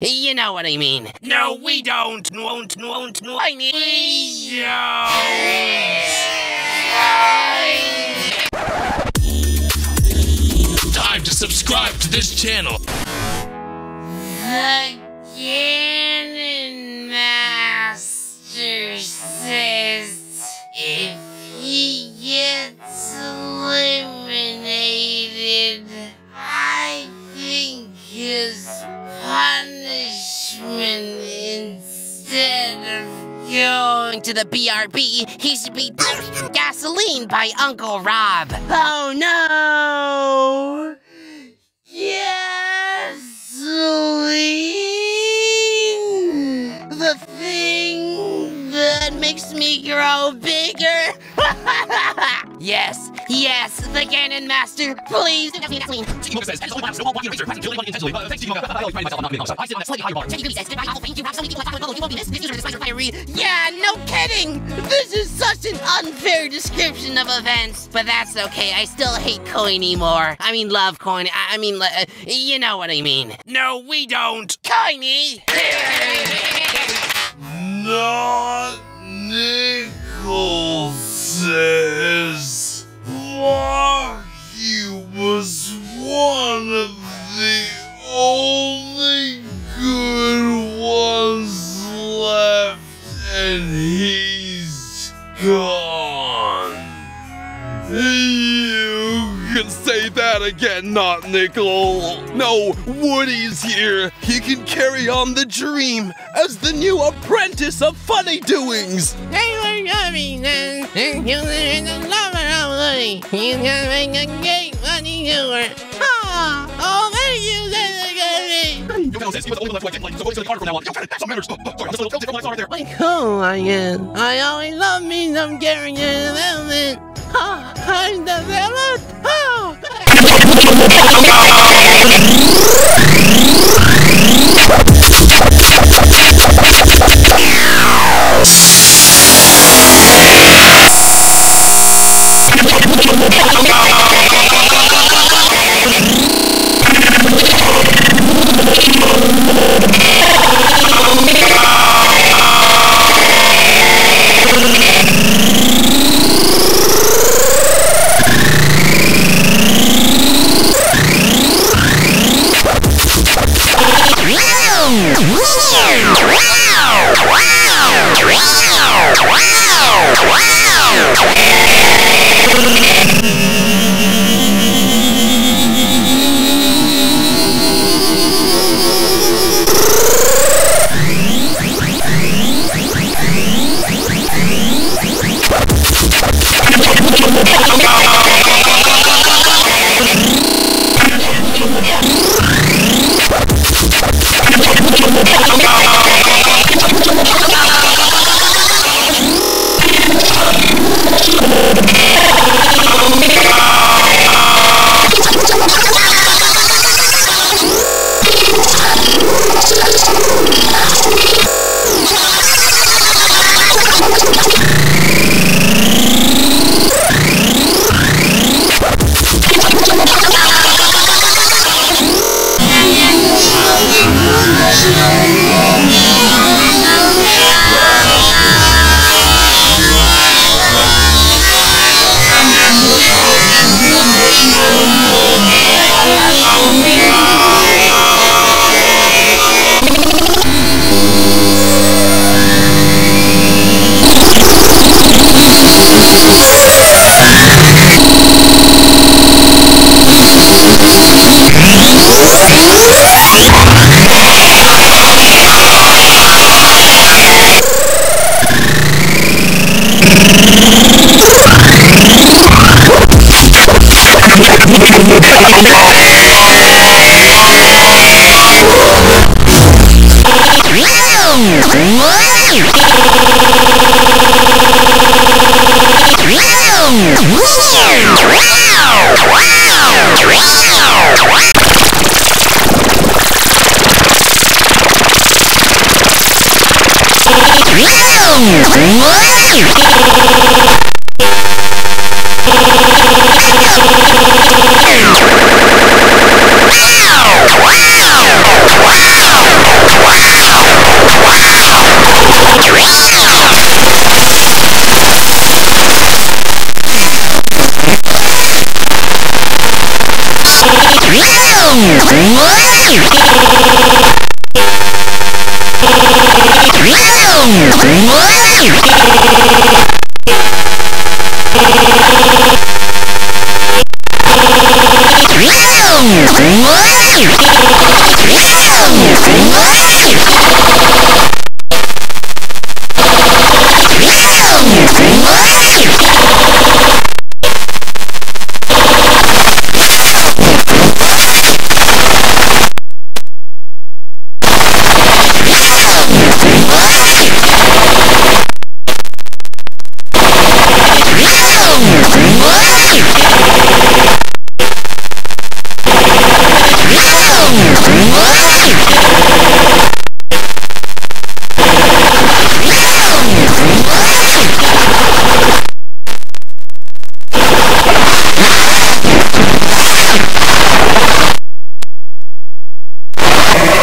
You know what I mean. No, we don't. Won't, won't, won't. I mean. Time to subscribe to this channel. The To the BRB, he should be gasoline by Uncle Rob. Oh no! Gasoline, the thing that makes me grow bigger. Yes, yes, the Cannon Master, please. Mocha says, and only plans, no one walking eraser, passing killing anyone intentionally. Thanks, Team Mocha. I always pride myself on not being homicide. I sit on a slightly higher bar. Goody says goodbye, Uncle. Thank you. Have so many people that follow. You won't be missed. This user is Spicer Firey. Yeah, no kidding. This is such an unfair description of events. But that's okay. I still hate Coiny more. I mean, love Coiny. I, I mean, uh, you know what I mean. No, we don't. Coiny! Not Nickel again, not Nickel. No, Woody's here. He can carry on the dream as the new apprentice of funny doings. They were coming and you in the lover of Woody. He's gonna make a great funny doer. Ah, oh, thank you, Daddy. Yo, says, he was the only one left who I didn't like, so Woody's gonna be harder from now on. Yo, that's some manners. Oh, oh, sorry, I'm just a little tip on my star right there. Like cool, I guess. I always love me some character development. Ah, I'm developed. Oh. Wow! Wow!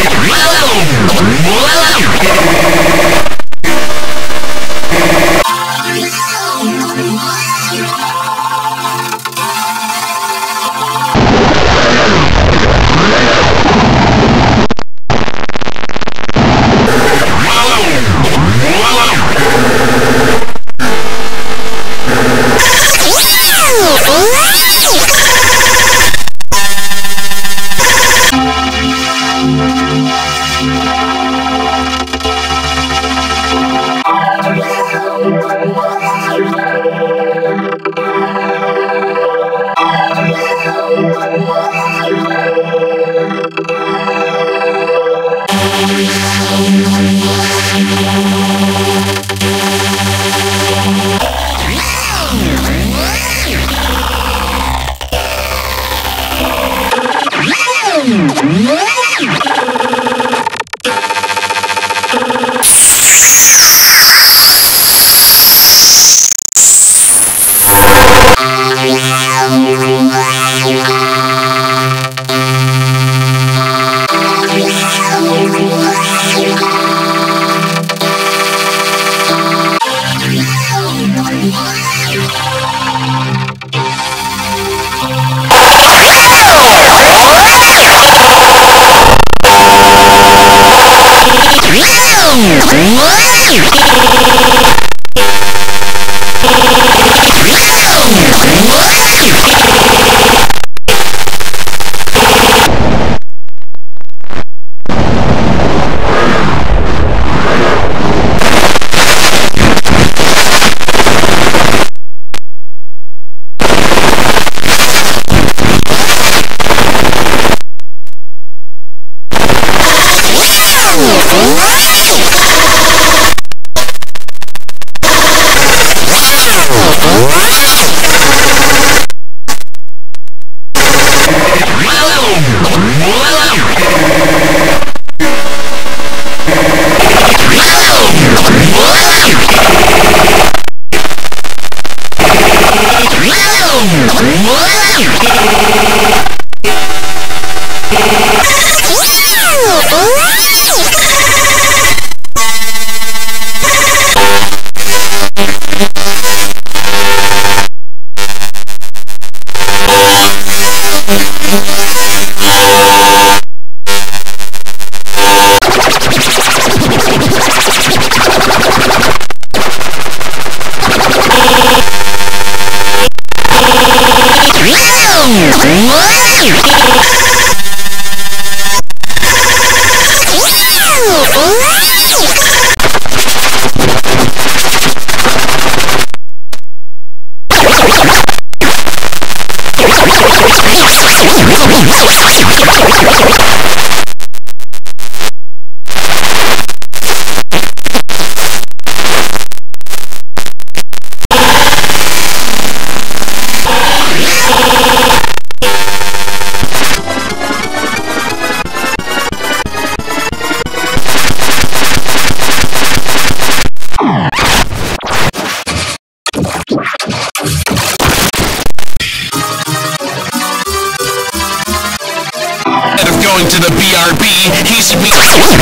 Whoa! Of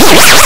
going